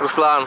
Руслан,